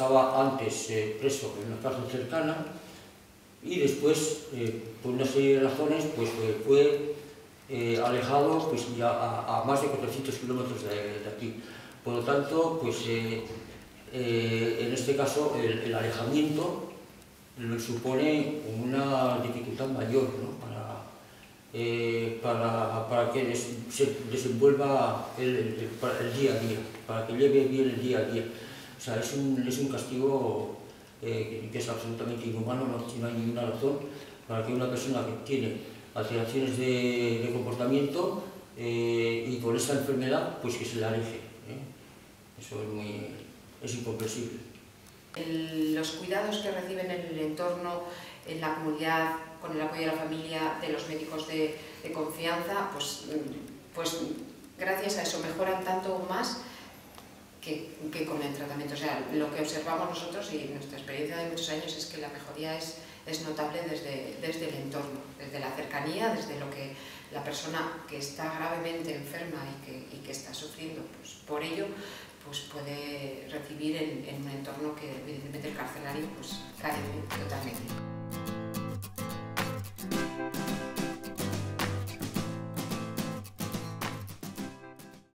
estaba antes eh, preso en una cárcel cercana y después, eh, por una serie de razones, pues fue alejado pues, ya a, más de 400 kilómetros de, aquí. Por lo tanto, pues, en este caso el, alejamiento supone una dificultad mayor para, para, que se desenvuelva el, el día a día, para que lleve bien el día a día. O sea, es un, es un castigo eh, que es absolutamente inhumano, no, hay ninguna razón para que una persona que tiene alteraciones de, de comportamiento eh, y por esta enfermedad, pues que se la aleje. ¿eh? Eso es, muy, es incomprensible. los cuidados que reciben en el entorno, en la comunidad, con el apoyo de la familia, de los médicos de, de confianza, pues, pues gracias a eso mejoran tanto o más que, con el tratamiento. O sea, lo que observamos nosotros y nuestra experiencia de muchos años es que la mejoría es, notable desde, desde el entorno, desde la cercanía, desde lo que la persona que está gravemente enferma y que, y que está sufriendo pues, por ello, pues puede recibir en, en un entorno que evidentemente el carcelario pues, carece totalmente.